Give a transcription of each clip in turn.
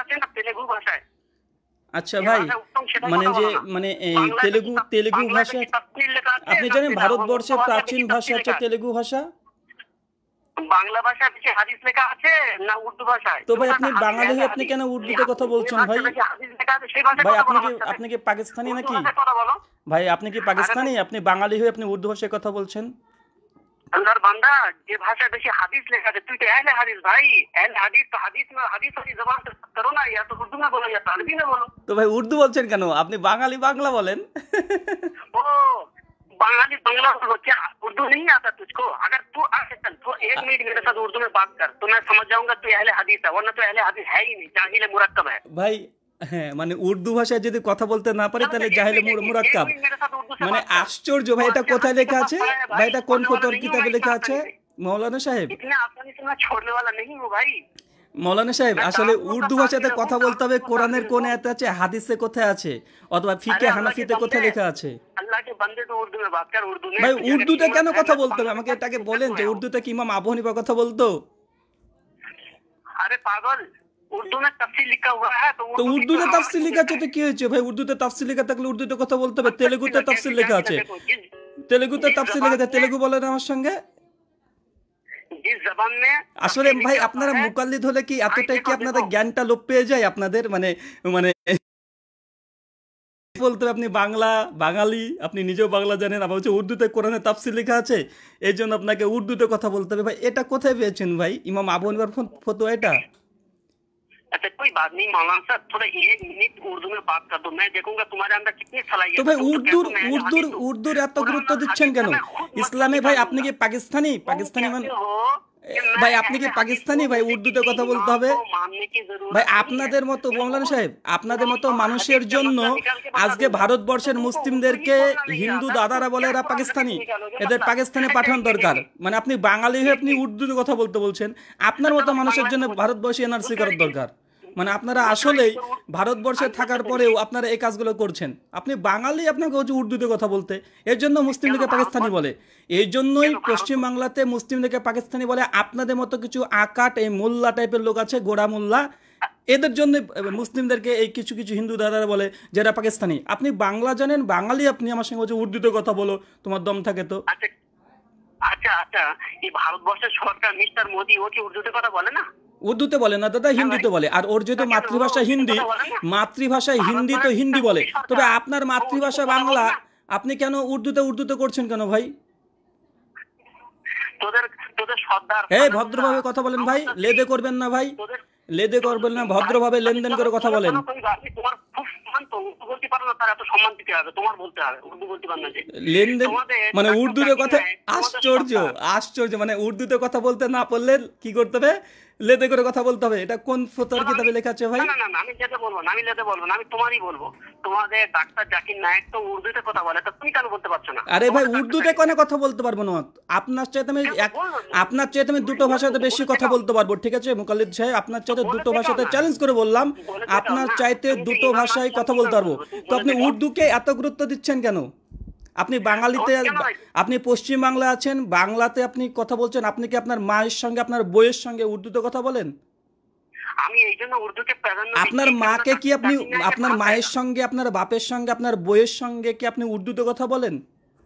আছে না তেলেগু ভাষায়? আচ্ছা ভাই মানে যে মানে তেলেগু তেলেগু ভাষা আপনি জানেন ভারতবর্ষের প্রাচীন ভাষা হচ্ছে তেলেগু ভাষা? বাংলা ভাষা বেশি হাদিস লেখা আছে না উর্দু ভাষায়? তো ভাই আপনি বাঙালি হয়ে আপনি কেন উর্দুতে কথা বলছেন ভাই? ভাই আপনি কি আপনি কি পাকিস্তানি নাকি? ভাই আপনি কি পাকিস্তানি? আপনি বাঙালি হয়ে আপনি উর্দু ভাষায় কথা বলছেন? আল্লাহর বান্দা যে ভাষা বেশি হাদিস লেখা আছে তুই তো अहले হাদিস ভাই अहले হাদিস তো হাদিস में হাদিস वाली जबान से करो ना या तो उर्दू में बोलो या तो अरबी में बोलो তো ভাই উর্দু বলছেন কেন আপনি বাঙালি বাংলা বলেন ओ बंगाली बंगला बोलो क्या उर्दू नहीं आता तुझको अगर तू आ चल तो एक मिनट मेरे साथ उर्दू में बात कर तो मैं समझ जाऊंगा तू अहले हदीस है वरना तो अहले हदीस है ही नहीं जाहिल मुरक्कब है ভাই হ্যাঁ মানে উর্দু ভাষায় যদি কথা বলতে না পারে তাহলে জাহেলে মুরাক্কাব। মানে আশ্চর্য ভাই এটা কোথায় লেখা আছে? ভাই এটা কোন কোতর কিতাবে লেখা আছে? মৌলানা সাহেব। মৌলানা সাহেব আসলে উর্দু ভাষাতে কথা বলতে হবে কোরআনের কোন এতে আছে হাদিসে কোথায় আছে? অথবা ফিকে হানাফিতে কোথায় লেখা আছে? ভাই উর্দুতে কেন কথা বলতে হবে? আমাকে এটাকে বলেন যে উর্দুতে কি ইমাম আবু হানিফা কথা বলতো? আরে পাগল। তো উর্দুতে আছে কি হয়েছে? ভাই উর্দুতে লেখা থাকলে উর্দুতে কথা বলতে হবে। তেলেগুতে লেখা আছে। তেলেগুতে লেখা আছে তেলেগু বলেন আমার সঙ্গে। আসলে ভাই আপনারা মুকাল্লিদ হলে কি এতটাই কি আপনাদের জ্ঞানটা লোপ পেয়ে যায় আপনাদের? মানে মানে বলতে আপনি বাংলা বাঙালি আপনি নিজেও বাংলা জানেন আবার হচ্ছে উর্দুতে কোরআনে তাপসি লেখা আছে। এই জন্য আপনাকে উর্দুতে কথা বলতে হবে। ভাই এটা কোথায় পেয়েছেন ভাই? ইমাম আবু ফতোয়া এটা? अच्छा कोई बात नहीं मौलाना साहब थोड़ा एक मिनट उर्दू में बात कर दो मैं देखूंगा तुम्हारे अंदर कितनी सलाहियत তো ভাই है, तुम तो উর্দুর कहते हो, मैं উর্দুর हादिस हूँ। উর্দুর এত कुरान গুরুত্ব और দিচ্ছেন हादिस কেন में मैं खुद मतलब ইসলামে मसला ভাই निकालूंगा। আপনি কি পাকিস্তানি तुम পাকিস্তানি মানে कहते हो कि मैं ভাই, আপনি কি পাকিস্তানি? ভাই, উর্দুতে কথা বলতে হবে। ভাই, আপনাদের মতো, মৌলানা সাহেব, আপনাদের মতো মানুষের জন্য আজকে ভারতবর্ষের মুসলিমদেরকে হিন্দু দাদারা বলে এরা পাকিস্তানি। এদের পাকিস্তানে পাঠানো দরকার। মানে আপনি বাঙালি হয়ে আপনি উর্দুতে কথা বলতে বলছেন। আপনার মতো মানুষের জন্য ভারতবর্ষে এনআরসি করার দরকার। মানে আপনারা আসলেই ভারতবর্ষে থাকার পরেও আপনারা এই কাজগুলো করছেন। আপনি বাঙালি আপনাকে হচ্ছে উর্দুতে কথা বলতে। এর জন্য মুসলিমদেরকে পাকিস্তানি বলে। এই জন্যই পশ্চিমবাংলাতে মুসলিমদেরকে পাকিস্তানি বলে। আপনাদের মতো কিছু আকাট এই মোল্লা টাইপের লোক আছে গোড়া মোল্লা। এদের জন্য মুসলিমদেরকে এই কিছু কিছু হিন্দু দাদারা বলে যারা পাকিস্তানি। আপনি বাংলা জানেন বাঙালি আপনি আমার সঙ্গে হচ্ছে উর্দুতে কথা বলো তোমার দম থাকে তো। আচ্ছা আচ্ছা আচ্ছা। এই ভারতবর্ষের সরকার মিস্টার মোদি ও কি উর্দুতে কথা বলে না? উর্দুতে বলে না দাদা হিন্দিতে বলে। আর ওর যেহেতু মাতৃভাষা হিন্দি মাতৃভাষায় হিন্দি তো হিন্দি বলে। তবে আপনার মাতৃভাষা বাংলা আপনি কেন উর্দুতে উর্দুতে করছেন কেন ভাই? এই ভদ্রভাবে কথা বলেন ভাই লেদে করবেন না ভাই। লেদে করবেন না ভদ্রভাবে লেনদেন করে কথা বলেন। লেনদেন মানে উর্দুতে কথা আশ্চর্য আশ্চর্য মানে উর্দুতে কথা বলতে না পারলে কি করতে হবে? লেদে করে কথা বলতে হবে। এটা কোন ফতোয়ার কিতাবে লেখা আছে ভাই? না না আমি বলব না আমি যেতে বলব না আমি তোমারই বলব। তোমাদের ডাক্তার জাকির নায়ক তো উর্দুতে কথা বলে তো তুমি কেন বলতে পারছ না? আরে ভাই উর্দুতে কোনো কথা বলতে পারব না? আপনার চাইতে আমি আপনার চাইতে আমি দুটো ভাষাতে বেশি কথা বলতে পারব ঠিক আছে? মুকাল্লিদ সাহেব আপনার চাইতে দুটো ভাষাতে চ্যালেঞ্জ করে বললাম আপনার চাইতে দুটো ভাষায় কথা বলতে পারব। তো আপনি উর্দুকে এত গুরুত্ব দিচ্ছেন কেন? আপনি বাঙালিতে আপনি পশ্চিম বাংলা আছেন বাংলাতে আপনি কথা বলছেন আপনি কি আপনার মায়ের সঙ্গে আপনার বইয়ের সঙ্গে উর্দুতে কথা বলেন? আমি এই জন্য উর্দুকে প্রাধান্য আপনার মাকে কি আপনি আপনার মায়ের সঙ্গে আপনার বাপের সঙ্গে আপনার বইয়ের সঙ্গে কি আপনি উর্দুতে কথা বলেন?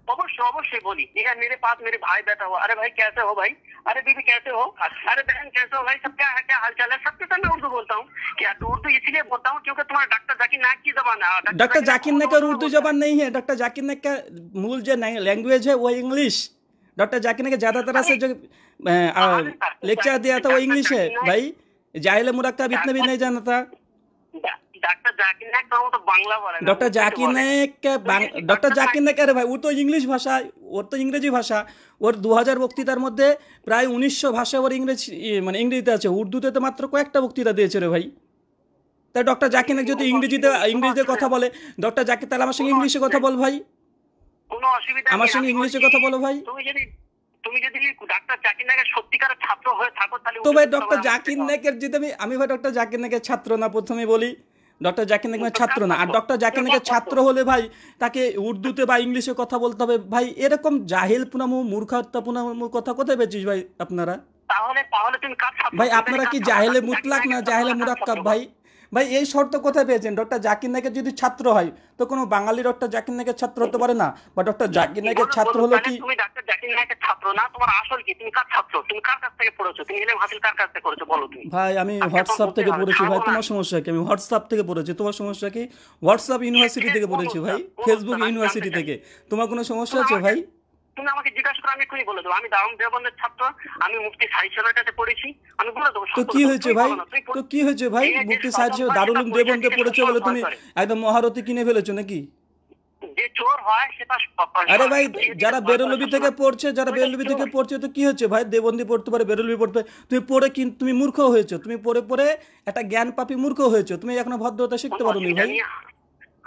अवश्य अवश्य बोली। ठीक है मेरे पास मेरे भाई बैठा हुआ। अरे भाई कैसे हो भाई? अरे बीबी कैसे हो? अरे बहन कैसे हो भाई? सब क्या है क्या हाल चाल है? सबके साथ मैं उर्दू बोलता हूँ। क्या तो उर्दू इसलिए बोलता हूँ क्योंकि तुम्हारा डॉक्टर जाकिर नायक की जबान है। डॉक्टर जाकिर नायक और उर्दू जबान नहीं है। डॉक्टर जाकिर नायक का मूल जो लैंग्वेज है वो इंग्लिश डॉक्टर जाकिर नायक ज़्यादातर से जो लेक्चर दिया था वो इंग्लिश है। भाई जाहिल मुरक्कब इतने भी नहीं जाना था। ডক্টর ডক্টর জাকির আরে ভাই ওর তো ইংলিশ ভাষা ওর তো ইংরেজি ভাষা। ওর দু হাজার বক্তৃতার মধ্যে প্রায় উনিশশো ওর ইংরেজি মানে ইংরেজিতে আছে। উর্দুতে তো মাত্র কয়েকটা বক্তৃতা দিয়েছে রে ভাই। ডক্টর যদি ইংরেজিতে ইংরেজিতে কথা বলে। ডক্টর জাকির তাহলে আমার সঙ্গে ইংলিশে কথা বল ভাই। আমার সঙ্গে ইংলিশে কথা বলো ভাই। তুমি যদি ডক্টর জাকির নায়কের আমি ভাই ডক্টর জাকির ছাত্র না প্রথমে বলি। ডক্টর জাকির নায়ক ছাত্র না। আর ডক্টর জাকির নায়কের ছাত্র। হলে ভাই তাকে উর্দুতে বা ইংলিশে কথা বলতে হবে। ভাই এরকম জাহেল পুনামু মূর্খাত্তা পুনামু কথা কোথায় পেয়েছিস ভাই আপনারা? তাহলে তাহলে তুমি কার ভাই আপনারা কি জাহেলে মুতলাক না জাহেলে মুরাক্কাব ভাই? ভাই এই শর্ত কোথায় পেয়েছেন? ডক্টর জাকির নায়কের যদি ছাত্র হয় তো কোনো বাঙালি ডক্টর জাকির নায়কের ছাত্র হতে পারে না? বা ডক্টর জাকির নায়কের ছাত্র হলো কি? তুমি ডাক্তার জাকির নায়কের ছাত্র না তোমার আসল কি? তুমি কার ছাত্র? তুমি কার কাছ থেকে পড়েছো? তুমি ইলম হাসিল কার কাছ থেকে করেছ বলো তুমি। ভাই আমি হোয়াটসঅ্যাপ থেকে পড়েছি ভাই তোমার সমস্যা কি? আমি হোয়াটসঅ্যাপ থেকে পড়েছি তোমার সমস্যা কি? হোয়াটসঅ্যাপ ইউনিভার্সিটি থেকে পড়েছি ভাই ফেসবুক ইউনিভার্সিটি থেকে। তোমার কোনো সমস্যা আছে ভাই? তুমি আমাকে জিজ্ঞাসা করে আমি এক্ষুনি বলে দেবো। আমি দারুণ দেবনের ছাত্র আমি মুফতি সাহিদ সাহেবের কাছে পড়েছি আমি বলে দেবো তো কি হয়েছে ভাই? তুমি তো কি হয়েছে ভাই? মুক্তি অপরাধ দারুল যেটা পড়েছে বলে তুমি একদম মহারথী কিনে ফেলেছো নাকি? আরে ভাই যারা বেরলবি থেকে পড়ছে যারা তুমি বেরলবি থেকে পড়ছে তো কি হচ্ছে ভাই? দেবন্দি পড়তে পারে বেরলবি পড়তে তুমি পড়ে কি তুমি মূর্খ হয়েছো। তুমি পড়ে পড়ে একটা জ্ঞান পাপি মূর্খ হয়েছো। তুমি এখনও ভদ্রতা শিখতে অসুবিধা ভাই।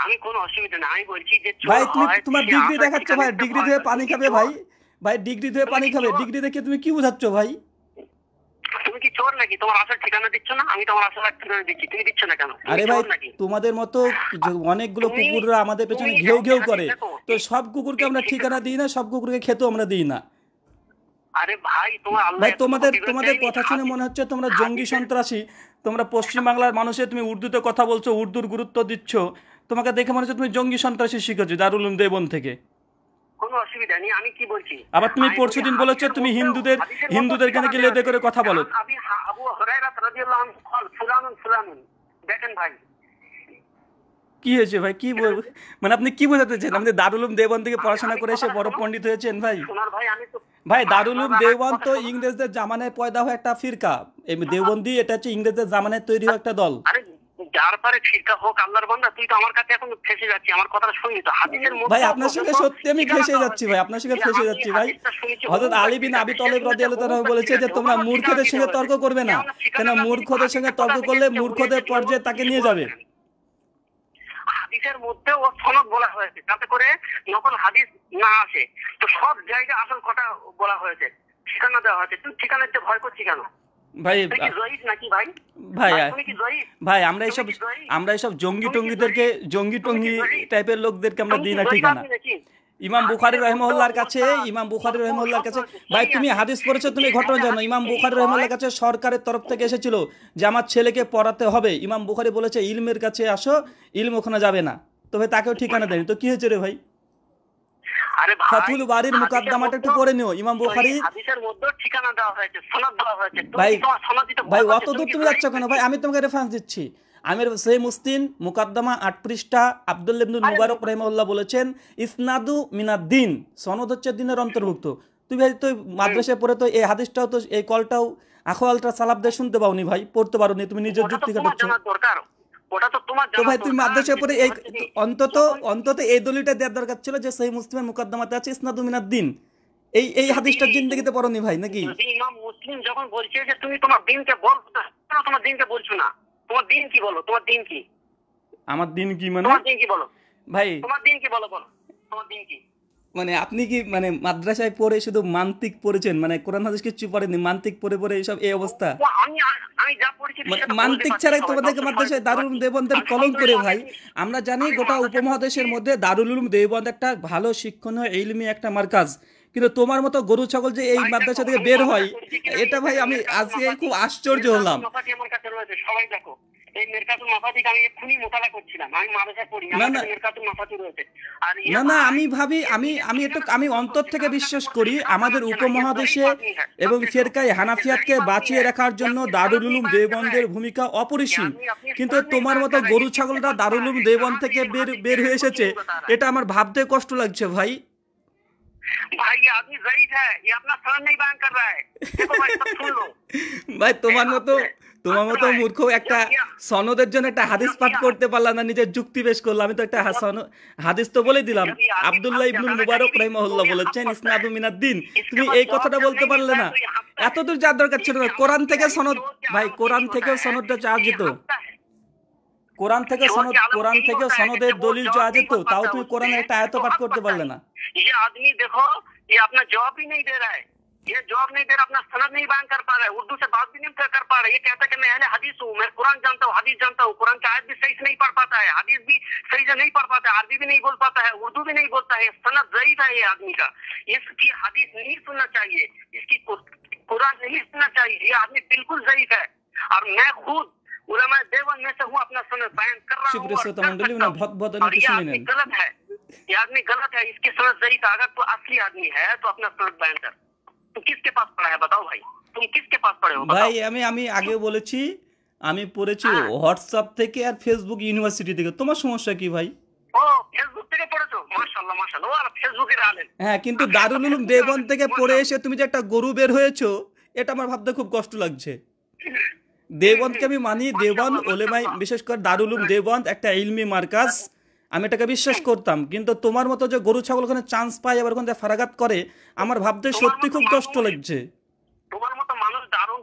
আমি কোনো অসুবিধা নেই। আমি বলছি যে ভাই তুমি তোমার ডিগ্রি দেখাচ্ছ ভাই ডিগ্রি ধুয়ে পানি খাবে ভাই। ভাই ডিগ্রি ধুয়ে পানি খাবে। ডিগ্রি দেখে তুমি কি বোঝাচ্ছ ভাই? তুমি কি চোর নাকি? তোমার আসল ঠিকানা দিচ্ছ না? আমি তোমার আসল ঠিকানা দিচ্ছি। তুমি দিচ্ছ না কেন? আরে ভাই তোমাদের মতো অনেকগুলো কুকুররা আমাদের পেছনে ঘেউ ঘেউ করে তো? সব কুকুরকে আমরা ঠিকানা দিই না সব কুকুরকে খেতেও আমরা দিই না। আরে ভাই তোমার ভাই তোমাদের তোমাদের কথা শুনে মনে হচ্ছে তোমরা জঙ্গি সন্ত্রাসী তোমরা পশ্চিম বাংলার মানুষের তুমি উর্দুতে কথা বলছো উর্দুর গুরুত্ব দিচ্ছ। তোমাকে দেখে মনে হচ্ছে তুমি জঙ্গি সন্ত্রাসী শিখেছো দারুল দেবন থেকে। কি আবার তুমি পরশু দিন বলেছ তুমি হিন্দুদের হিন্দুদের কেন লেদে করে কথা বলো? কি হয়েছে ভাই? কি বল মানে আপনি কি বোঝাতে চান আপনি দারুলুম দেবন থেকে পড়াশোনা করে এসে বড় পণ্ডিত হয়েছেন ভাই। ভাই দারুলুম দেবন তো ইংরেজদের জামানায় পয়দা হয় একটা ফিরকা। এই দেওবন্দি এটা হচ্ছে ইংরেজদের জামানায় তৈরি হয় একটা দল। যার পারে ফিরকা হোক আল্লাহর বান্দা তুই তো আমার কাছে এখন ফেসে যাচ্ছি আমার কথাটা শুনি তো হাদিসের মধ্যে ভাই আপনার সঙ্গে সত্যি আমি ফেসে যাচ্ছি ভাই আপনার সঙ্গে ফেসে যাচ্ছি ভাই। হযরত আলী বিন আবি তালেব রাদিয়াল্লাহু তাআলা বলেছে যে তোমরা মূর্খদের সঙ্গে তর্ক করবে না। কেন মূর্খদের সঙ্গে তর্ক করলে মূর্খদের পর্যায়ে তাকে নিয়ে যাবে। হাদিসের মধ্যে ও সনদ বলা হয়েছে যাতে করে নকল হাদিস না আসে। তো সব জায়গায় আসল কথা বলা হয়েছে ঠিকানা দেওয়া হয়েছে। তুই ঠিকানার যে ভয় করছি কেন? ভাই ভাই? ভাই আমরা এইসব আমরা এইসব জঙ্গি টঙ্গিদেরকে জঙ্গি টঙ্গি টাইপের লোকদেরকে আমরা দিই না ঠিকানা ইমাম বুখারি হাদিসের রহমউল্লাহর কাছে ইমাম বুখারি রহমউল্লাহর কাছে ভাই তুমি হাদিস পড়েছো তুমি ঘটনা জানো ইমাম বুখারি রহমউল্লাহর কাছে সরকারের তরফ থেকে এসেছিল যে আমার ছেলেকে পড়াতে হবে। ইমাম বুখারি বলেছে ইলমের কাছে আসো ইলম ওখানে যাবে না। তবে তাকেও ঠিকানা দেয়নি। তো কি হয়েছে রে ভাই, ফাতুল বাড়ির মুকাদ্দামাটা একটু পড়ে নিও ইমাম বুখারি। হাদিসের মধ্যে ঠিকানা দেওয়া হয়েছে সনদ দেওয়া হয়েছে। ভাই সনদ দিতে ভাই অত দূর তুমি যাচ্ছ কেন? ভাই আমি তোমাকে রেফারেন্স দিচ্ছি। আমির সেই মুসলিম মুকাদ্দামা আট পৃষ্ঠা আব্দুল ইবনুল মুবারক রহিমাউল্লাহ বলেছেন ইসনাদু মিনাদ্দিন সনদ হচ্ছে দিনের অন্তর্ভুক্ত। তুমি ভাই তো মাদ্রাসায় পড়ে তো এই হাদিসটাও তো এই কলটাও আখওয়ালটা সালাব দিয়ে শুনতে পাওনি ভাই পড়তে পারোনি তুমি নিজের যুক্তি খাটাচ্ছ ওটা তো তোমার তো ভাই তুমি দরকার। মাদ্রাসায় পড়ে এই অন্তত অন্তত এই দলিলটা দেওয়ার দরকার ছিল যে সেই মুসলিমের মুকাদ্দামাতে আছে ইসনাদু মিনাদ্দিন এই এই হাদিসটা জিন্দগিতে পড়নি ভাই নাকি? ইমাম মুসলিম যখন বলছে যে তুমি তোমার দিনকে বল কেন তোমার দিনকে বলছো না। তোমার দিন কি বলো? তোমার দিন কি? আমার দিন কি মানে? তোমার দিন কি বলো? ভাই তোমার দিন কি বলো বলো? তোমার দিন কি? মানে আপনি কি মানে মাদ্রাসায় পড়ে শুধু মান্তিক পড়েছেন? মানে কোরআন হাদিস কিছু পড়েননি মান্তিক পড়ে পড়ে এইসব এই অবস্থা? মানে মান্তিক ছাড়াই। তোমাদেরকে মাদ্রাসায় দারুল দেবন্দের কলম করে ভাই। আমরা জানি গোটা উপমহাদেশের মধ্যে দারুল উলুম দেওবন্দ একটা ভালো শিক্ষণীয় ইলমি একটা মার্কাজ। কিন্তু তোমার মতো গরু ছাগল যে এই মাদ্রাসা থেকে বের হয় এটা ভাই আমি আজকে খুব আশ্চর্য হলাম। সবাই দেখো। আমি না না। আমি ভাবি আমি আমি অন্তর থেকে বিশ্বাস করি আমাদের উপমহাদেশে এবং ফেরকায় হানাফিয়াতকে বাঁচিয়ে রাখার জন্য দারুলুম উলুম ভূমিকা অপরিসীম। কিন্তু তোমার মতো গরু ছাগলটা দারুলুম উলুম থেকে বের বের হয়ে এসেছে। এটা আমার ভাবতে কষ্ট লাগছে ভাই। ভাই তোমার মতো তোমার মতো মূর্খ একটা সনদের জন্য একটা হাদিস পাঠ করতে পারলাম না নিজের যুক্তি পেশ করলাম আমি তো একটা হা- সন- হাদিস তো বলে দিলাম আব্দুল্লাহ ইবনুল মুবারক রহিমাহুল্লাহ বলেছেন ইসনাদু মিনাদ্দিন তুমি এই কথাটা বলতে পারলে না এত দূর যাওয়ার দরকার ছিল না কোরআন থেকে সনদ ভাই কোরআন থেকেও সনদটা চাওয়া যেত কোরআন থেকে সনদ কোরআন থেকে সনদের দলিল চাওয়া যেত তাও তুমি কোরআনের একটা আয়ত পাঠ করতে পারলে না ये आदमी देखो ये अपना जवाब ही नहीं दे रहा है ये जवाब नहीं दे रहा अपना सनद नहीं बयान कर पा रहा है। उर्दू से बात भी नहीं कर कर पा रहा है। ये कहता है कि मैं अहले हदीस हूँ मैं कुरान जानता हूँ हदीस जानता हूँ। कुरान की आयत भी सही से नहीं पढ़ पाता है हदीस भी सही से नहीं पढ़ पाता है अरबी भी नहीं बोल पाता है उर्दू भी नहीं बोलता है। सनद जईफ है ये आदमी का। इसकी हदीस नहीं सुनना चाहिए। इसकी कुरान नहीं सुनना चाहिए। ये आदमी बिल्कुल जईफ है। और मैं खुद उलमा देवन में से हूँ अपना और श्रोता कर उन्हें हूँ। बहुत- बहुत और ये आदमी गलत है। ये आदमी गलत है। इसकी सही था अगर तू असली आदमी है तो अपना समझ बयान कर। तुम किसके पास पड़ा है बताओ भाई तुम किसके पास पड़े हो बताओ ভাই আমি আমি আগেও বলেছি আমি পড়েছি হ্যাঁ। হোয়াটসঅ্যাপ থেকে আর ফেসবুক ইউনিভার্সিটি থেকে তোমার সমস্যা কি ভাই ও ফেসবুক থেকে পড়েছো মাশাআল্লাহ মাশাআল্লাহ ও আর ফেসবুকের আলেন হ্যাঁ কিন্তু দারুল উলুম দেবন থেকে পড়ে এসে তুমি যে একটা গরু বের হয়েছো এটা আমার ভাবতে খুব কষ্ট লাগছে দেবন্তকে আমি মানি দেবন্ত ওলেমাই বিশেষ করে দারুল উলুম দেবন্ত একটা ইলমি মার্কাজ আমি এটাকে বিশ্বাস করতাম কিন্তু তোমার মতো যে গরু ছাগল ওখানে চান্স পায় আবার ওখানে ফারাগাত করে আমার ভাবতে সত্যি খুব কষ্ট লাগছে। তোমার মতো মানুষ দারুণ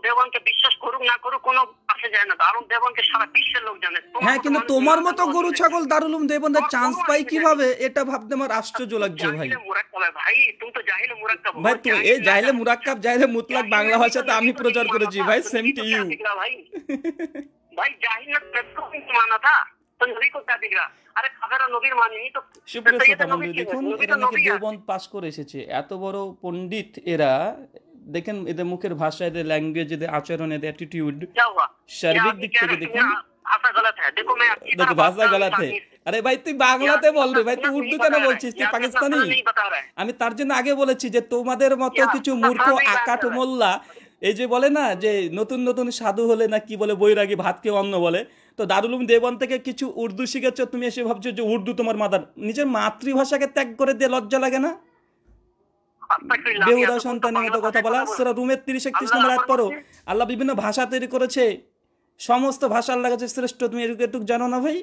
বিশ্বাস করুক না করুক কোনো পাশে যায় না। দারুণ সারা বিশ্বের লোক জানে। হ্যাঁ কিন্তু তোমার মতো গরু ছাগল দারুলুম চান্স পাই কীভাবে? এটা ভাবতে আমার আশ্চর্য লাগছে ভাই। ভাই তুমি তো জাহিলে মুরাক্কাব ভাই তুই এই মুরাক্কাব জাহিলে মুতলাক বাংলা ভাষাতে আমি প্রচার করেছি ভাই সেম টু ইউ ভাই ভাই মানা বাংলাতে ভাই তুই উর্দু কেন বলছিস? তুই পাকিস্তানি? আমি তার জন্য আগে বলেছি যে তোমাদের মতো কিছু মূর্খ আকাট মোল্লা এই যে বলে না যে নতুন নতুন সাধু হলে না কি বলে বৈরাগী ভাতকে অন্ন বলে তো দারুল দেবন থেকে কিছু উর্দু শিখেছ? তুমি এসে ভাবছ যে উর্দু তোমার মাদার। নিজের মাতৃভাষাকে ত্যাগ করে দিয়ে লজ্জা লাগে না? বেহুদা সন্তানের মতো কথা বলা। সেরা রুমের তিরিশ একত্রিশ নম্বর আয়াত আমার পড়ো আল্লাহ বিভিন্ন ভাষা তৈরি করেছে। সমস্ত ভাষার আল্লাহ কাছে শ্রেষ্ঠ। তুমি এটুকু জানো না ভাই?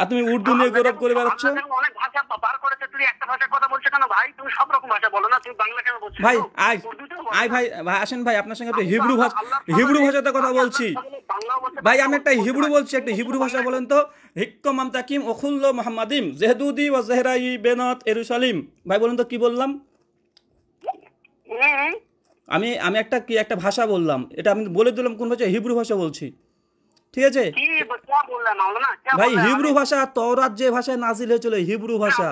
আর তুমি উর্দু নিয়ে গৌরব করে বেড়াচ্ছ? অনেক ভাষা করেছে। তুমি একটা ভাষার কথা বলছো কেন ভাই? তুমি সব রকম ভাষা বলো না তুমি বাংলা কেন বলছো? ভাই আয় না। ভাই ভাই আসেন ভাই আপনার সঙ্গে হিব্রু ভাষা হিব্রু ভাষাতে কথা বলছি। ভাই আমি একটা হিব্রু বলছি একটা হিব্রু ভাষা বলেন তো। হিক্কম আমতাকিম ওখুল্ল মোহাম্মদিম জেহদুদি ও জেহরাই বেনত এরুসালিম ভাই বলুন তো কি বললাম? আমি আমি একটা কি একটা ভাষা বললাম। এটা আমি বলে দিলাম কোন ভাষা হিব্রু ভাষা বলছি। ঠিক আছে? ভাই হিব্রু ভাষা তোরা যে ভাষায় নাজিল হয়েছিল হিব্রু ভাষা।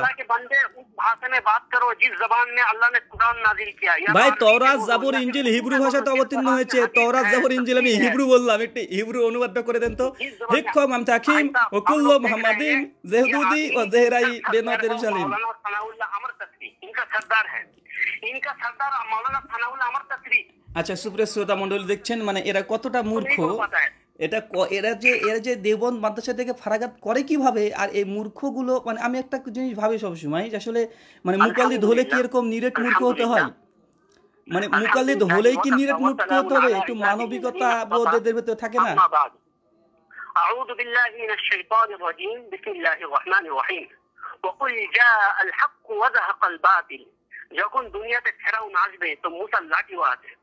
ভাই তওরাত জাবুর ইঞ্জিল হিব্রু ভাষাতে অবতীর্ণ হয়েছে তওরাত জাবুর ইঞ্জিল আমি হিব্রু বললাম একটি হিব্রু অনুবাদ করে দেন তো। হিক্ষম আম তাকিম ও কুল্লু মুহাম্মাদিন জেহদুদি ও জেহরাই বেনাতের সালিম আচ্ছা সুপ্রিয় শ্রোতা মন্ডল দেখছেন মানে এরা কতটা মূর্খ? এটা ক- এরা যে এরা যে দেবন মাদ্রাসা থেকে ফারাগাত করে কিভাবে আর এই মূর্খগুলো মানে আমি একটা জিনিস ভাবি সবসময় যে আসলে মানে মুকাল্লিদ হলে কি এরকম নিরেট মূর্খ হতে হয় মানে মুকাল্লিদ হলেই কি নিরেট মূর্খ হতে হবে একটু মানবিকতা বোধ এদের ভেতরে থাকে না أما بعد أعوذ بالله من الشيطان الرجيم بسم الله الرحمن الرحيم وقل جاء الحق وزهق الباطل যখন দুনিয়াতে ফেরাউন আসবে তো মুসার লাঠিও আছে ফেরাউন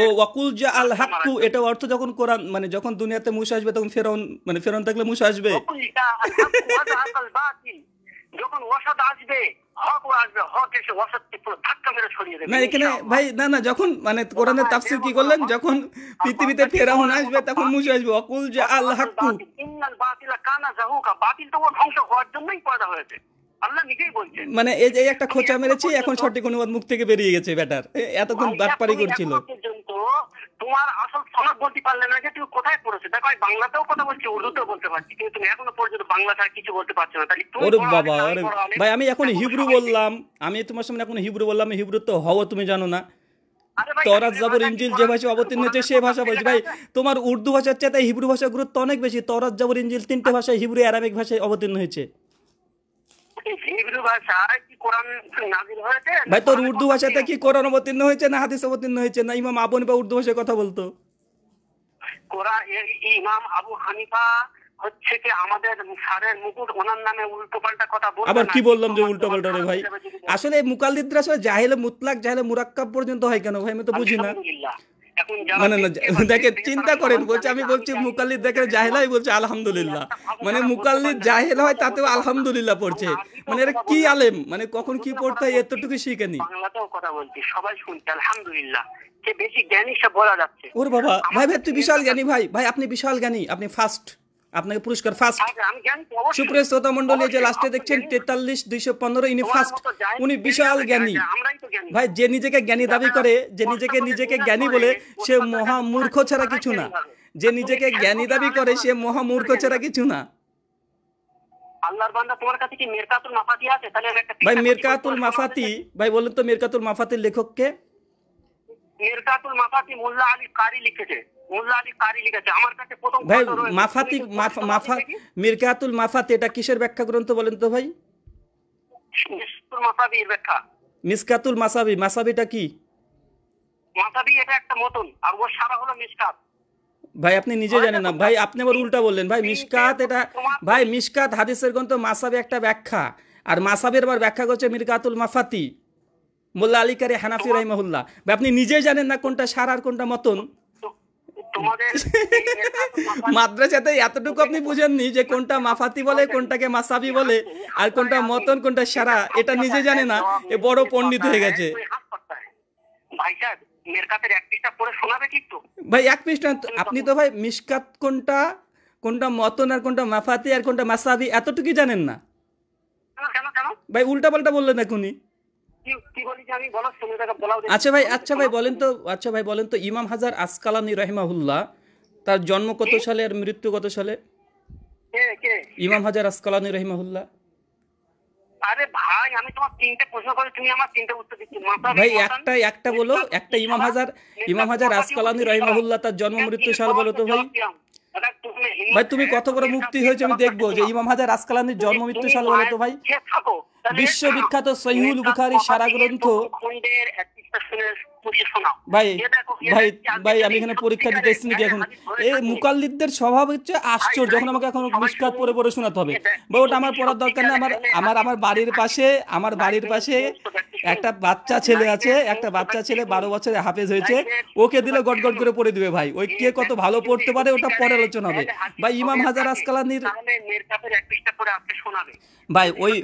ও ওয়াকুল জা আল হাক্কু এটা অর্থ যখন কোরআন মানে যখন দুনিয়াতে আসবে তখন ফেরাউন মানে ফেরাউন থাকলে আসবে। এখানে ভাই না না যখন মানে কি যখন পৃথিবীতে ফেরাউন আসবে তখন মুসা আসবে অকুল যে আল্লাহ বাতিল ধ্বংস হওয়ার জন্যই হয়েছে। মানে এই যে একটা খোঁচা মেরেছি এখন সঠিক অনুবাদ মুখ থেকে বেরিয়ে গেছে ব্যাটার। এতক্ষণ বাটপারি করছিল। তোমার আসল সনদ বলতে পারলে না যে তুমি কোথায় পড়েছো? দেখো আমি বাংলাতেও কথা বলছি উর্দুতেও বলতে পারছি কিন্তু তুমি এখনও পর্যন্ত বাংলা ছাড়া কিছু বলতে পারছ না। তাহলে ওরে বাবা ওরে ভাই আমি এখন হিব্রু বললাম আমি তোমার সামনে এখন হিব্রু বললাম হিব্রু তো হও তুমি জানো না। তরাত জাবর ইঞ্জিল যে ভাষা অবতীর্ণ হয়েছে সে ভাষা বলছি। ভাই তোমার উর্দু ভাষার চেয়ে হিব্রু ভাষার গুরুত্ব অনেক বেশি। তরাত জাবর ইঞ্জিল তিনটে ভাষায় হিব্রু অ্যারাবিক ভাষায় অবতীর্ণ হয়েছে এই হিব্রু ভাষায় কি কোরআন নাজিল হয়েছে ভাই তোর উর্দু ভাষাতে কি? কোরআন অবতীর্ণ হয়েছে না হাদিস অবতীর্ণ হয়েছে না ইমাম আবন বা উর্দু ভাষায় কথা বলতো? কোরআন ইমাম আবু হানিফা হচ্ছে কি আমাদের সারের মুকুট ওনার নামে উল্টো পাল্টা কথা আবার কি বললাম যে উল্টো পাল্টা রে ভাই। আসলে মুকাল্লিদরা আসলে জাহেলে মুতলাক জাহেলে মুরাক্কাব পর্যন্ত হয় কেন? ভাই আমি তো বুঝি না। মানে দেখে চিন্তা করেন বলছে আমি বলছি মুকাল্লিদ জানি। দেখে জাহেলাই বলছে আলহামদুলিল্লাহ। মানে মুকাল্লিদ জাহেল হয় তাতেও আলহামদুলিল্লাহ পড়ছে। মানে এটা কি আলেম? মানে কখন কি পড়তে হয় এতটুকু শিখেনি বাংলাতেও কথা বলছি সবাই শুনছে আলহামদুলিল্লাহ। বেশি জ্ঞানী সব বলা যাচ্ছে। ওর বাবা ভাই ভাই তুই বিশাল জ্ঞানী ভাই ভাই আপনি বিশাল জ্ঞানী আপনি ফার্স্ট আপনাকে পুরস্কার ফার্স্ট অবশ্যই। সুপ্রিয় শ্রোতা মন্ডলী যে লাস্টে দেখছেন তেতাল্লিশ দুইশো পনেরো ইনি ফার্স্ট উনি বিশাল জ্ঞানী। ভাই যে নিজেকে জ্ঞানী দাবি করে যে নিজেকে নিজেকে জ্ঞানী বলে সে মহা মূর্খ ছাড়া কিছু না। যে নিজেকে জ্ঞানী দাবি করে সে মহামূর্খ ছাড়া কিছু না। আল্লাহর বান্দা তোমার কাছে কি মেরকাতুল মাফাতি আছে? তাহলে ভাই পৃষ্ঠা মাফাতি ভাই বলেন তো মিরকাতুল মাফাতির লেখককে মাফাতি মোল্লা আলী কারি লিখেছে মোল্লা আলী কারি লিখেছে। আমার কাছে প্রথম ভাই মাফাতি মাফা? মিরকাতুল মাফাতি এটা কিসের ব্যাখ্যা গ্রন্থ বলেন তো ভাই? মিরকাতুল মাফাতি এর ব্যাখ্যা। মিসকাতুল মাসাবি মাসাবিটা কি? মাফাতি এটা একটা মতন আর ওর সারা হলো মিসকাত। ভাই আপনি নিজে জানেন না। ভাই আপনি আবার উল্টা বললেন। ভাই মিসকাত এটা ভাই মিসকাত হাদিসের গ্রন্থ মাসাবি একটা ব্যাখ্যা। আর মাসাবের আবার ব্যাখ্যা করছে মিরকাতুল মাফাতি। মোল্লা আলী কারি হানাফি রাহিমাহুল্লাহ। ভাই আপনি নিজেই জানেন না কোনটা সার আর কোনটা মতন? মাদ্রাসাতে এতটুকু আপনি বুঝেননি যে কোনটা মাফাতি বলে কোনটাকে মাসাবি বলে আর কোনটা মতন কোনটা সারা এটা নিজে জানে না। এ বড় পণ্ডিত হয়ে গেছে। ভাই এক পৃষ্ঠা আপনি তো ভাই মিসকাত কোনটা কোনটা মতন আর কোনটা মাফাতি আর কোনটা মাসাবি এতটুকুই জানেন না। ভাই উল্টা পাল্টা বললেন এখনই। আচ্ছা ভাই আচ্ছা ভাই বলেন তো আচ্ছা ভাই বলেন তো ইমাম হাজার আসকালানি রহিমাহুল্লাহ তার জন্ম কত সালে আর মৃত্যু কত সালে? ইমাম হাজার আসকালানি রহিমাহুল্লাহ। আরে ভাই আমি তোমার তিনটে প্রশ্ন করে তুমি আমার তিনটে উত্তর দিচ্ছি। ভাই একটা একটা বলো একটা ইমাম হাজার ইমাম হাজার আসকালানি রহিমাহুল্লাহ তার জন্ম মৃত্যু সাল বলো তো ভাই। ভাই তুমি কত বড় মুক্তি হয়েছে আমি দেখব যে ইমাম হাজার আসকালানির জন্ম মৃত্যু সাল বলো তো ভাই বিশ্ববিখ্যাত সহিহুল বুখারী সারা গ্রন্থ ভাই ভাই ভাই আমি এখানে পরীক্ষা দিতে এসেছি নাকি এখন? এই। মুকাল্লিদদের স্বভাব হচ্ছে আশ্চর্য। যখন আমাকে এখন মিসকাত পরে পরে শোনাতে হবে। বা ওটা আমার পড়ার দরকার নেই। আমার আমার আমার বাড়ির পাশে আমার বাড়ির পাশে একটা বাচ্চা ছেলে আছে, একটা বাচ্চা ছেলে বারো বছরে হাফেজ হয়েছে, ওকে দিলে গট গট করে পড়ে দিবে ভাই। ওই কে কত ভালো পড়তে পারে ওটা পরে আলোচনা হবে। ভাই, ইমাম হাজার আসকালানির ভাই, ওই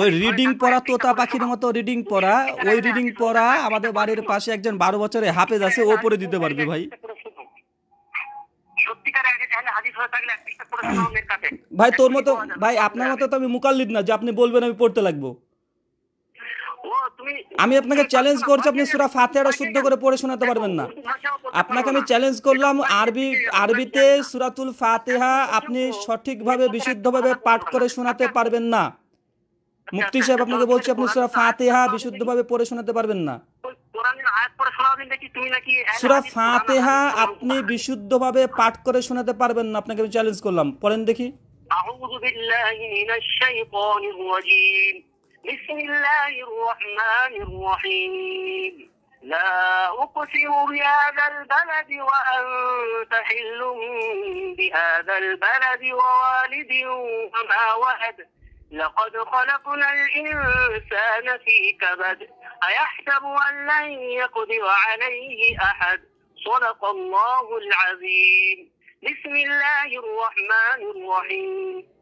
ওই রিডিং পড়া, তোতা পাখির মতো রিডিং পড়া, ওই রিডিং পড়া আমাদের বাড়ির পাশে একজন বারো বছরে হাফেজ আছে, ও পড়ে দিতে পারবে ভাই। ভাই, তোর মতো ভাই, আপনার মতো তো আমি মুকাল্লিদ না, যে আপনি বলবেন আমি পড়তে লাগবো। আমি আপনাকে চ্যালেঞ্জ করছি আপনি সুরা ফাতেহাটা শুদ্ধ করে পড়ে শোনাতে পারবেন না। আপনাকে আমি চ্যালেঞ্জ করলাম আরবি আরবিতে সুরাতুল ফাতেহা আপনি সঠিকভাবে বিশুদ্ধভাবে পাঠ করে শোনাতে পারবেন না। মুক্তি সাহেব আপনাকে বলছি আপনি সুরা ফাতেহা বিশুদ্ধভাবে পড়ে শোনাতে পারবেন না। সুরা ফাতেহা আপনি বিশুদ্ধভাবে পাঠ করে শোনাতে পারবেন না। আপনাকে আমি চ্যালেঞ্জ করলাম। পড়েন দেখি। আউযু বিল্লাহি মিনাশ শাইতানির রাজীম। بسم الله الرحمن الرحيم. لا أقسم بهذا البلد وأنت حل بهذا البلد ووالد وما ولد لقد خلقنا الإنسان في كبد. أيحسب أن لن يقدر عليه أحد؟ صدق الله العظيم. بسم الله الرحمن الرحيم.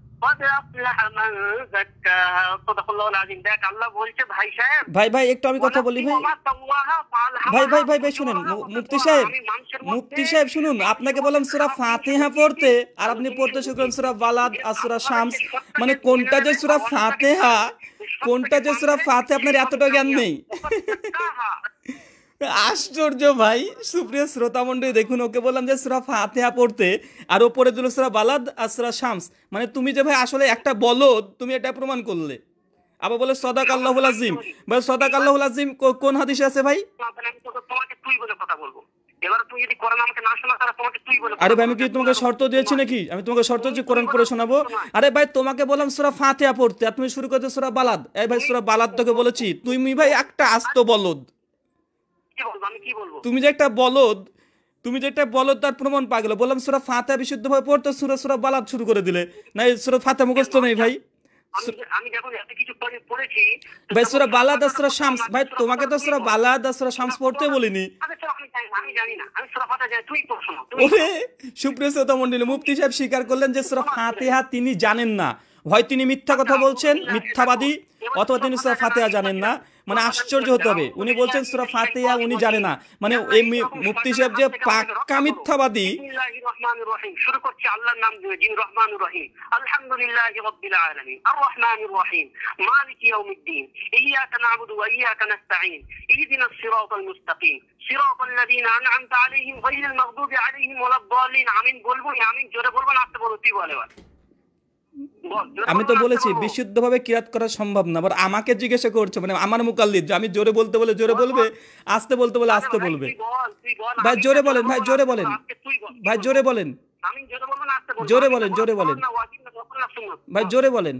ভাই ভাই একটু আমি কথা বলি ভাই ভাই ভাই ভাই ভাই শুনেন মুফতি সাহেব মুফতি সাহেব শুনুন আপনাকে বললাম সুরা ফাতেহা পড়তে আর আপনি পড়তে শুরু করেন সুরা বালাদ আর সুরা শামস মানে কোনটা যে সুরা ফাতেহা কোনটা যে সুরা ফাতে আপনার এতটা জ্ঞান নেই আশ্চর্য ভাই। সুপ্রিয় শ্রোতা মন্ডলী দেখুন ওকে বললাম যে সুরা ফাতিহা পড়তে আর ওপরে দিল সুরা বালাদ আর সুরা শামস। মানে তুমি যে ভাই আসলে একটা বলদ তুমি এটা প্রমাণ করলে। আবার বলে সদাক আল্লাহুল আজিম। ভাই সদাক আল্লাহুল আজিম কোন হাদিসে আছে ভাই? বলে বলে আরে ভাই আমি কি তোমাকে শর্ত দিয়েছি নাকি? আমি তোমাকে শর্ত দিয়েছি কোরআন পড়ে শোনাবো। আরে ভাই তোমাকে বললাম সুরা ফাতিহা পড়তে আর তুমি শুরু করতে সুরা বালাদ। এই ভাই সুরা বালাদ তোকে বলেছি। তুমি ভাই একটা আস্ত বলদ। কি বলব? আমি কি বলব? তুমি যে একটা বলদ তুমি যে একটা বলদ তার প্রমাণ পা গেল। বললাম সুরা ফাতে বিশুদ্ধভাবে পড়তে সুরা সুরা শুরু করে দিলে। না সুরা ফাতে মুখস্থ নেই ভাই। আমি আমি যখন এত কিছু পড়েছি ভাই সুরা বালাদ আর সুরা শামস ভাই তোমাকে তো সুরা বালাদ আর সুরা শামস পড়তে বলিনি। আমি জানি না, আমি জানি না। আমি সুরা ফাতিহা জানি তুই পড় শোনো ওরে মন্ডলী মুফতি সাহেব স্বীকার করলেন যে সুরা ফাতিহা তিনি জানেন না। হয় তিনি মিথ্যা কথা বলছেন মিথ্যাবাদী অথবা তিনি সুরা ফাতেহা জানেন না। মানে আশ্চর্য হতে হবে। উনি বলছেন সুরা ফাতেহা উনি জানে না। মানে এই মুফতি সাহেব যে পাক্কা মিথ্যাবাদী। শুরু আল্লাহর নাম দিয়ে যিনি রহমানুর রহিম। আলামিন। আর রহমানির রহিম। মালিকি ইয়াউমিদ্দিন। ইয়াকা না'বুদু ওয়া ইয়াকা আমিন বলব আমিন জোরে বলব না আস্তে বলব তুই বলে বল বল, আমি তো বলেছি? বিশুদ্ধভাবে কিরাত করা সম্ভব না আবার আমাকে জিজ্ঞাসা করছে মানে আমার মুকাল্লিদ আমি জোরে বলতে বলে জোরে বলবে আস্তে বলতে বলে আস্তে বলবে ভাই, জোরে বলেন, ভাই, জোরে বলেন। ভাই জোরে বলেন জোরে বলেন, জোরে বলেন। ভাই জোরে বলেন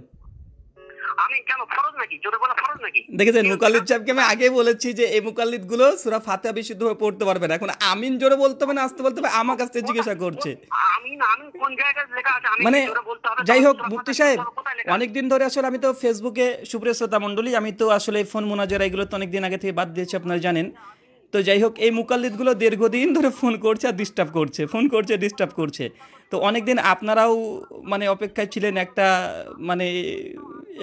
আমি কেন নাকি? জোরে ফরজ নাকি? দেখেছেন মুকাল্লিদ সাহেবকে আমি আগে বলেছি যে এই মুকাল্লিদগুলো সুরা ফাতিহা বিশুদ্ধভাবে পড়তে পারবে না। এখন আমিন জোরে বলতে হবে না আসতে বলতে হবে আমার কাছ থেকে জিজ্ঞাসা করছে। আমি না কোন জায়গায় লেখা আছে? আমি মানে জোরে বলতে হবে যাই হোক মুফতি সাহেব অনেকদিন ধরে আসলে আমি তো ফেসবুকে সুপ্রিয় শ্রোতা মণ্ডলী আমি তো আসলে ফোন মোনাজারা এগুলো তো অনেকদিন আগে থেকে বাদ দিয়েছি আপনারা জানেন। তো যাই হোক, এই মুকাল্লিদগুলো দীর্ঘদিন ধরে ফোন করছে আর ডিস্টার্ব করছে, ফোন করছে ডিস্টার্ব করছে। তো অনেকদিন আপনারাও মানে অপেক্ষায় ছিলেন একটা মানে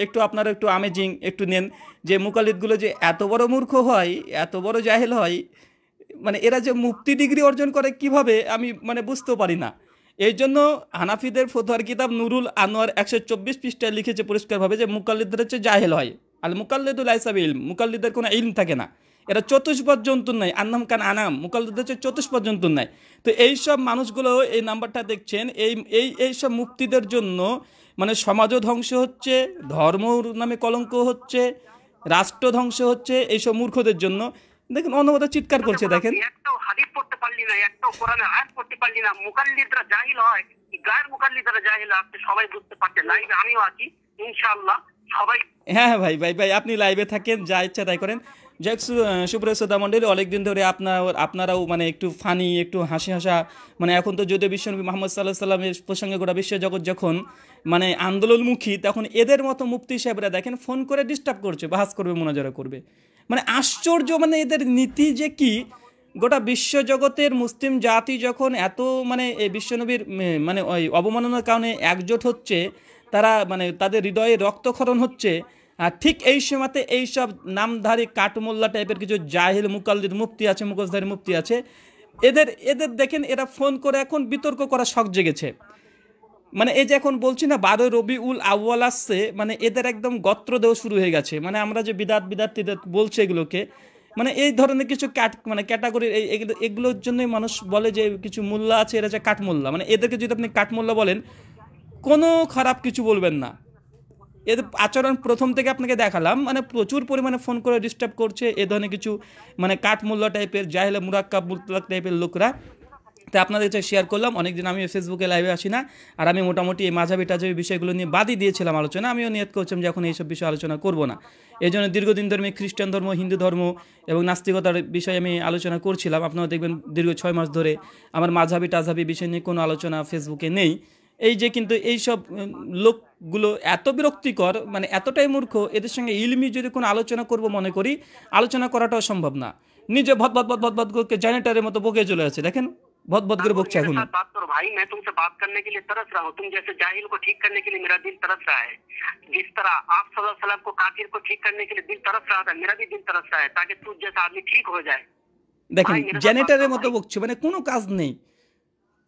একটু আপনারা একটু আমেজিং একটু নেন, যে মুকাল্লিদগুলো যে এত বড় মূর্খ হয়, এত বড় জাহেল হয় মানে এরা যে মুক্তি ডিগ্রি অর্জন করে কীভাবে, আমি মানে বুঝতেও পারি না। এই জন্য হানাফিদের ফতোয়ার কিতাব নুরুল আনোয়ার একশো চব্বিশ পৃষ্ঠায় লিখেছে পরিষ্কারভাবে যে মুকাল্লিদদের হচ্ছে জাহেল হয়। আর মুকাল্লিদুল আইসাব ইলম, মুকাল্লিদের কোনো ইলম থাকে না। এরা চতুষ্পদ জন্তু নাই। আন্নাম কান আনাম। মুকাল্লিদের হচ্ছে চতুষ্পদ জন্তু নাই। তো এই সব মানুষগুলো এই নাম্বারটা দেখছেন এই এই এই সব মুক্তিদের জন্য মানে সমাজও ধ্বংস হচ্ছে ধর্ম নামে কলঙ্ক হচ্ছে রাষ্ট্র ধ্বংস হচ্ছে এইসব মূর্খদের জন্য। দেখুন অনবরত চিৎকার করছে দেখেন। একটাও হাদিস পড়তে পারলি না একটাও কোরআনের আয়াত পড়তে পারলি না। মুকাল্লিদরা জাহিল হয় গায়ের মুকাল্লিদরা জাহিল আছে সবাই বুঝতে পারছে লাইভে আমিও আছি ইনশাআল্লাহ সবাই হ্যাঁ ভাই ভাই ভাই আপনি লাইভে থাকেন যা ইচ্ছা তাই করেন। যাই সুপ্রিয় শ্রোতা মণ্ডলী, অনেকদিন ধরে আপনার, আপনারাও মানে একটু ফানি, একটু হাসি হাসা মানে এখন তো যদিও বিশ্বনবী মোহাম্মদ সাল্লাহ সাল্লামের প্রসঙ্গে গোটা বিশ্বজগৎ যখন মানে আন্দোলনমুখী, তখন এদের মতো মুক্তি সাহেবরা দেখেন ফোন করে ডিস্টার্ব করছে, বাহাস করবে, মোনাজারা করবে। মানে আশ্চর্য মানে এদের নীতি যে কি, গোটা বিশ্বজগতের মুসলিম জাতি যখন এত মানে এই বিশ্বনবীর মানে ওই অবমাননার কারণে একজোট হচ্ছে, তারা মানে তাদের হৃদয়ে রক্তক্ষরণ হচ্ছে ঠিক এই সময়তে এইসব নামধারী কাঠমোল্লা টাইপের কিছু জাহিল, মুকাল্লিদ মুফতি আছে মুখোশধারী মুফতি আছে। এদের এদের দেখেন এরা ফোন করে এখন বিতর্ক করা শখ জেগেছে। মানে এই যে এখন বলছি না বারো রবি উল আউ্য়াল আসছে মানে এদের একদম গত্র দেওয়া শুরু হয়ে গেছে। মানে আমরা যে বিদাত বিদার্থীদের বলছে এগুলোকে মানে এই ধরনের কিছু ক্যাট মানে ক্যাটাগরির এগুলোর জন্যই মানুষ বলে যে কিছু মোল্লা আছে, এরা যে কাঠমোল্লা। মানে এদেরকে যদি আপনি কাঠমোল্লা বলেন, কোনো খারাপ কিছু বলবেন না। এদের আচরণ প্রথম থেকে আপনাকে দেখালাম মানে প্রচুর পরিমাণে ফোন করে ডিস্টার্ব করছে, এ ধরনের কিছু মানে কাঠমোল্লা টাইপের জাহেলা মুরাক্কাব মুতলাক টাইপের লোকরা। তাই আপনাদের কাছে শেয়ার করলাম, অনেকদিন আমি ফেসবুকে লাইভে আসি না, আর আমি মোটামুটি এই মাঝাবি টাঝাবি বিষয়গুলো নিয়ে বাদই দিয়েছিলাম আলোচনা, আমিও নিয়ত করছিলাম যে এখন এইসব বিষয়ে আলোচনা করব না। এই জন্য দীর্ঘদিন ধরে আমি খ্রিস্টান ধর্ম, হিন্দু ধর্ম এবং নাস্তিকতার বিষয়ে আমি আলোচনা করছিলাম। আপনারা দেখবেন দীর্ঘ ছয় মাস ধরে আমার মাঝাবি টাঝাবি বিষয় নিয়ে কোনো আলোচনা ফেসবুকে নেই। এই যে কিন্তু এইসব উম, লোকগুলো এত বিরক্তিকর মানে এতটাই মূর্খ এদের সঙ্গে ইলমি যদি কোনো আলোচনা করব মনে করি আলোচনা করাটাও সম্ভব না নিজে ভদ ভদ ভদ ভদ ভদ করে জেনারেটারের মতো বকে চলে আছে দেখেন ভদ ভদ করে বকছে এখন मेरे साथ बात करो भाई मैं तुमसे बात करने के लिए तरस रहा हूँ तुम जैसे जाहिल को ठीक करने के लिए मेरा दिल तरस रहा है जिस तरह आप सल्लल्लाहु अलैहि वसल्लम को काफिर को ठीक करने के लिए दिल तरस रहा था मेरा भी दिल तरस रहा है ताकि तू जैसा आदमी ठीक हो जाए দেখেন ভাই, এরা সব জেনারেটারের বাচ্চা মতো ভাই। বকছে মানে কোনো কাজ নেই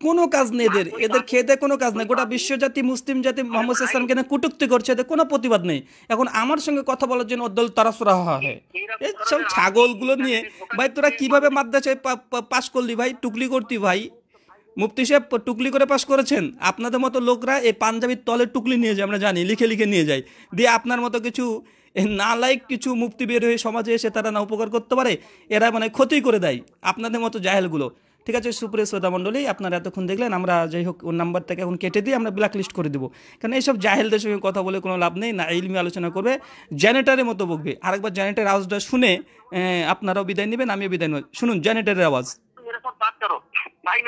কোনো কাজ নেই এদের। এদের খেতে কোনো কাজ নেই। গোটা বিশ্বজাতি মুসলিম জাতি মোহাম্মদ ইসলামকে না কটুক্তি করছে এদের। কোনো প্রতিবাদ নেই। এখন আমার সঙ্গে কথা বলার জন্য অদ্দল তারাসুরা হয় এই সব ছাগলগুলো নিয়ে। ভাই তোরা কীভাবে মাদ্রাসায় পাশ করলি ভাই? টুকলি করতি ভাই। মুফতি সাহেব টুকলি করে পাশ করেছেন। আপনাদের মতো লোকরা এই পাঞ্জাবির তলে টুকলি নিয়ে যায় আমরা জানি লিখে লিখে নিয়ে যায়। দিয়ে আপনার মতো কিছু নালাইক কিছু মুক্তি বের হয়ে সমাজে এসে তারা না উপকার করতে পারে এরা মানে ক্ষতি করে দেয় আপনাদের মতো জাহেলগুলো। ঠিক আছে, সুপ্রিয় শ্রোতা মন্ডলী আপনারা এতক্ষণ দেখলেন, আমরা যাই হোক, ওর নাম্বারটাকে এখন কেটে দিয়ে আমরা ব্ল্যাক লিস্ট করে দেবো। কারণ এইসব জাহেলদের সঙ্গে কথা বলে কোনো লাভ নেই, না ইলমি আলোচনা করবে জেনেটারের মতো বকবে। আরেকবার জেনেটারের আওয়াজটা শুনে আপনারাও বিদায় নেবেন, আমিও বিদায় নেব। শুনুন জেনেটারের আওয়াজ। ভাই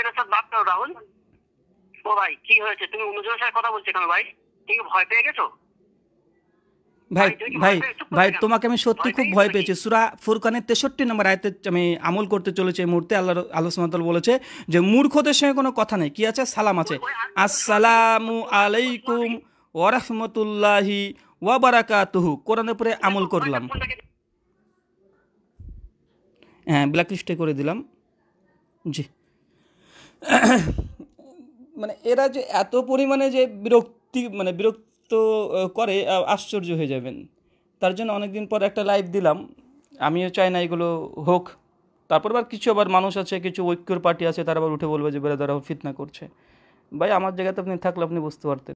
ও ভাই, কি হয়েছে? তুমি অনুজয়ের সাথে কথা বলছো কেন ভাই? তুমি ভয় পেয়ে গেছো? ভাই ভাই, ভাই? তোমাকে আমি সত্যি খুব ভয় পেয়েছি সুরা ফুরকানের তেষট্টি নম্বর আয়তে আমি আমল করতে চলেছে এই মুহূর্তে আল্লাহ আল্লাহ বলেছে যে মূর্খদের সঙ্গে কোনো কথা নেই কি আছে সালাম আছে আসসালামু আলাইকুম ওরহমতুল্লাহি ওয়া বারাকাতুহু কোরআনের উপরে আমল করলাম হ্যাঁ ব্ল্যাক লিস্টে করে দিলাম জি মানে এরা যে এত পরিমাণে যে বিরক্তি মানে বিরক্ত করে আশ্চর্য হয়ে যাবেন। তার জন্য অনেকদিন পর একটা লাইভ দিলাম। আমিও চাই না এগুলো হোক। তারপর আবার কিছু আবার মানুষ আছে, কিছু ঐক্যর পার্টি আছে, তারা আবার উঠে বলবে যে বেড়ে তারা ফিতনা করছে। ভাই, আমার জায়গাতে আপনি থাকলে আপনি বুঝতে পারতেন।